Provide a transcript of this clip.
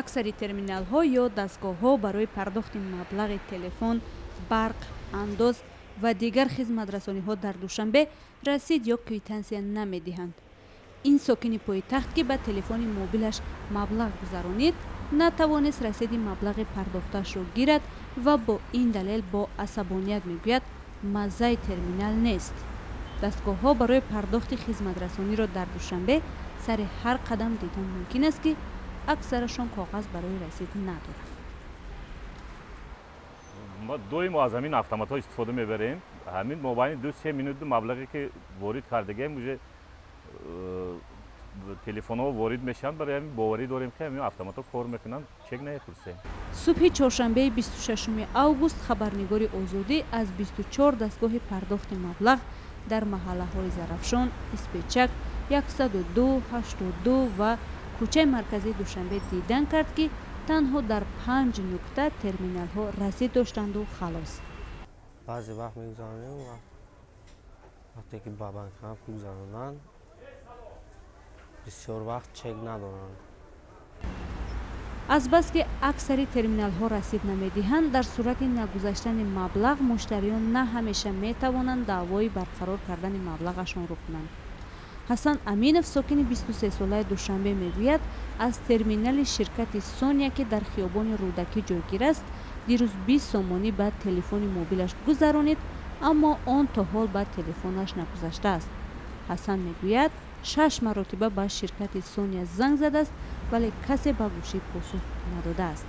аксари терминалҳо ё дастгоҳҳо барои пардохти маблағи телефон барқ андоз ва дигар хизматрасониҳо дар душанбе расид ё квитансия намедиҳанд. ин сокини пойтахт ки ба телефони мобилаш маблағ гузаронид натавонист расиди маблағи пардохтаашро гирад ва бо ин далел бо асабоният мегӯяд маззаи терминал нест. дастгоҳҳо барои пардохти хизматрасониро дар душанбе сари ҳар қадам дидан мумкин аст ки аксарашон коғаз барои расид надоранд мо доимо аз ҳамин автоматҳо истифода мебарем. Ҳамин мобайни ду се минуту маблағе ки ворид кардагаем уже э, телефонҳо ворид мешаванд. Барои ҳамин боварӣ дорем ки ҳамин автоматҳо кор мекунанд. Чек намепурсем субҳи чоршанбеи бисту шашуми август хабарнигори озодӣ аз бисту чор дастгоҳи пардохти маблағ дар маҳаллаҳои зарафшон испечак яксаду ду ҳаштоду ду ва кӯчаи марказии душанбе дидан кард ки танҳо дар панҷ нукта терминалҳо расид доштанду халос. Баъзе вақт мегузаронем вақте ки ба банкам гузаронанд бисёр вақт чек надоранд азбаски аксари терминалҳо расид намедиҳанд дар сурати нагузаштани маблағ муштариён на ҳамеша метавонанд даъвои барқарор кардани маблағашонро кунанд ҳасан аминов сокини 23солаи душанбе мегӯяд аз терминали ширкати сония ки дар хиёбони рӯдакӣ ҷойгир аст дирӯз бист сомонӣ ба телефони мобилаш гузаронид аммо он то ҳол ба телефонаш нагузаштааст ҳасан мегӯяд шаш маротиба ба ширкати сония занг задааст вале касе ба гӯшӣ посух надодааст